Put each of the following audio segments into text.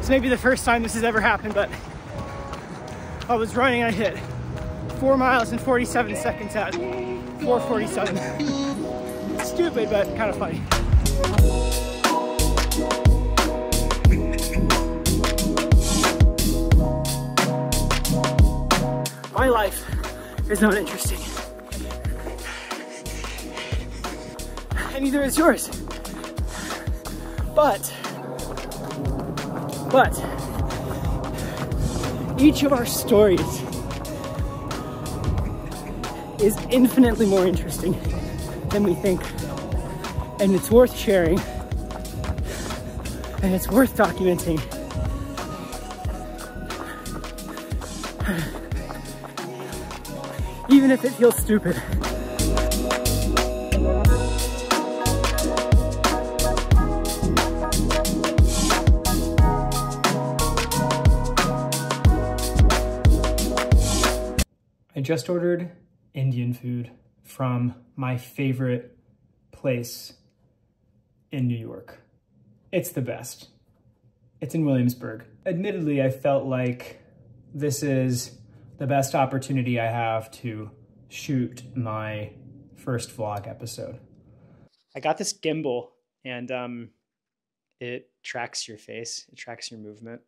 It's maybe the first time this has ever happened, but I was running, I hit four miles in 47 seconds at 447. Stupid, but kind of funny. My life is not interesting. And neither is yours. But, but, each of our stories is infinitely more interesting than we think. And it's worth sharing. And it's worth documenting. Even if it feels stupid. Just ordered Indian food from my favorite place in New York. It's the best. It's in Williamsburg. Admittedly, I felt like this is the best opportunity I have to shoot my first vlog episode. I got this gimbal and um, it tracks your face, it tracks your movement.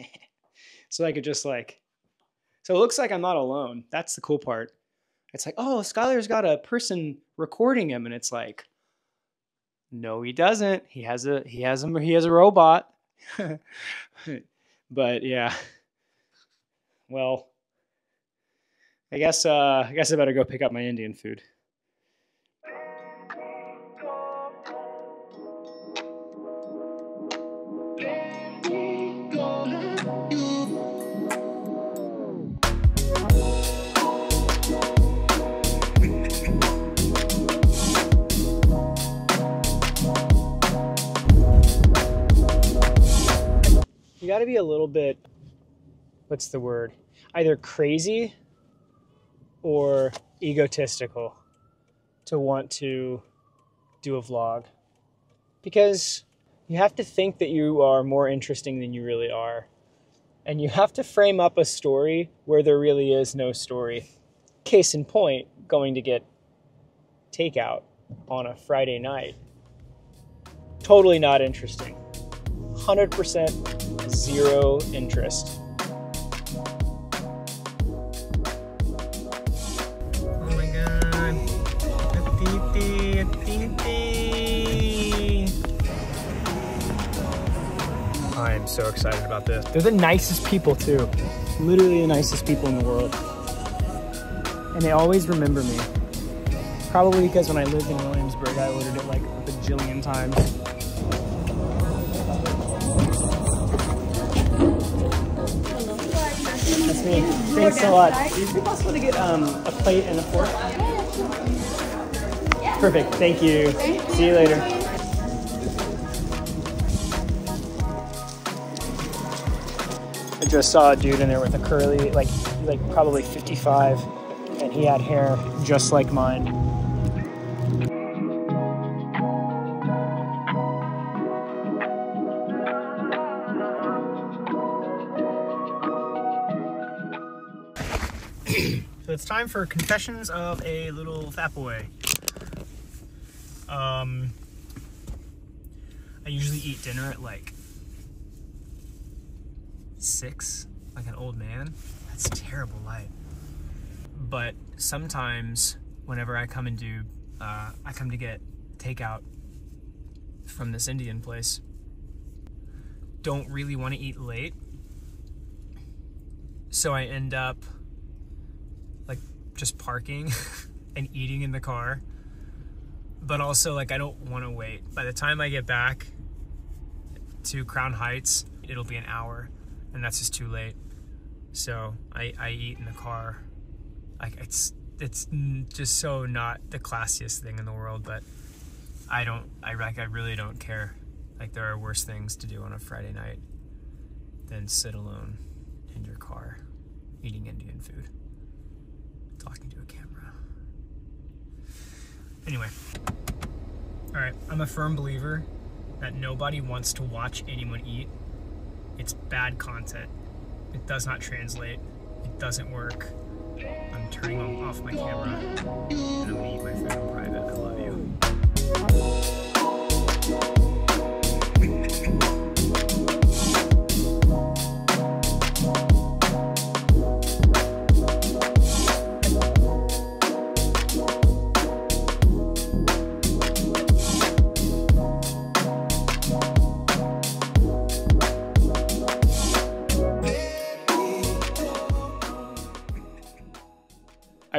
so I could just like, so it looks like I'm not alone. That's the cool part. It's like, oh, Skyler's got a person recording him, and it's like, no, he doesn't. He has a he has a he has a robot. but yeah. Well, I guess uh, I guess I better go pick up my Indian food. Got to be a little bit what's the word? Either crazy or egotistical to want to do a vlog because you have to think that you are more interesting than you really are. And you have to frame up a story where there really is no story. Case in point, going to get takeout on a Friday night. Totally not interesting. 100% zero interest. Oh my god. A titi, a titi. I am so excited about this. They're the nicest people too. Literally the nicest people in the world. And they always remember me. Probably because when I lived in Williamsburg, I ordered it like a bajillion times. Me. Thanks a lot. Is it possible to get um, a plate and a fork? Perfect. Thank you. See you later. I just saw a dude in there with a curly, like, like probably 55, and he had hair just like mine. So it's time for confessions of a little fat boy. Um, I usually eat dinner at like six, like an old man. That's terrible light. But sometimes, whenever I come and do, uh, I come to get takeout from this Indian place. Don't really want to eat late, so I end up just parking and eating in the car. But also like I don't want to wait. By the time I get back to Crown Heights, it'll be an hour and that's just too late. So I, I eat in the car. Like it's it's just so not the classiest thing in the world, but I don't I like I really don't care. Like there are worse things to do on a Friday night than sit alone in your car eating Indian food talking to a camera. Anyway, all right, I'm a firm believer that nobody wants to watch anyone eat It's bad content. It does not translate. It doesn't work. I'm turning off my camera and I'm gonna eat my food in private. I love you.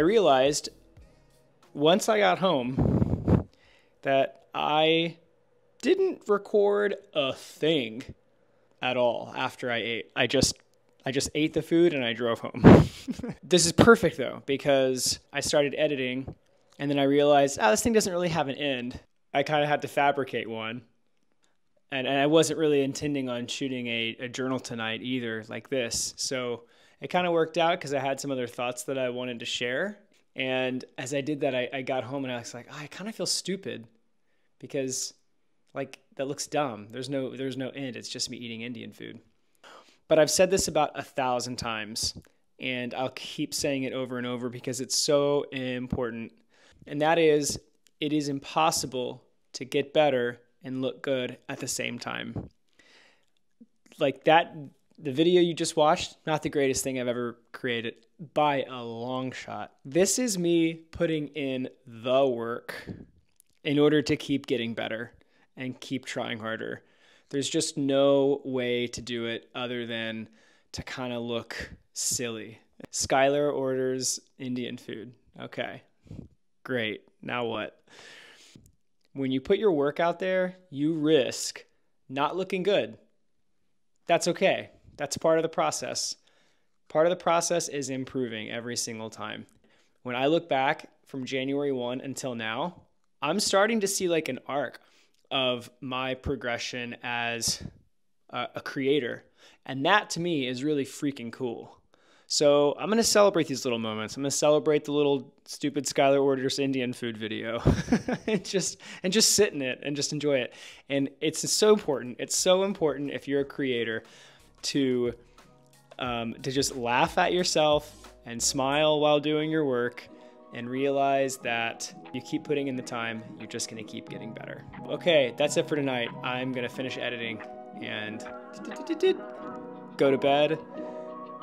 Realized once I got home that I didn't record a thing at all after I ate. I just I just ate the food and I drove home. this is perfect though because I started editing and then I realized, oh, this thing doesn't really have an end. I kind of had to fabricate one. And, and I wasn't really intending on shooting a, a journal tonight either, like this. So it kind of worked out because I had some other thoughts that I wanted to share. And as I did that, I, I got home and I was like, oh, I kind of feel stupid because like that looks dumb. There's no there's no end. It's just me eating Indian food. But I've said this about a thousand times, and I'll keep saying it over and over because it's so important. And that is, it is impossible to get better and look good at the same time. Like that, the video you just watched, not the greatest thing I've ever created by a long shot. This is me putting in the work in order to keep getting better and keep trying harder. There's just no way to do it other than to kind of look silly. Skyler orders Indian food. Okay, great. Now what? When you put your work out there, you risk not looking good. That's okay. That's part of the process. Part of the process is improving every single time. When I look back from January 1 until now, I'm starting to see like an arc of my progression as a, a creator. And that to me is really freaking cool. So I'm gonna celebrate these little moments. I'm gonna celebrate the little stupid Skyler orders Indian food video, and just and just sit in it and just enjoy it. And it's so important. It's so important if you're a creator to um, to just laugh at yourself and smile while doing your work and realize that you keep putting in the time, you're just gonna keep getting better. Okay, that's it for tonight. I'm gonna finish editing and go to bed.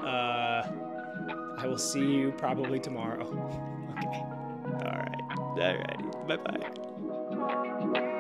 Uh, I will see you probably tomorrow. Okay. All right. All. Bye bye.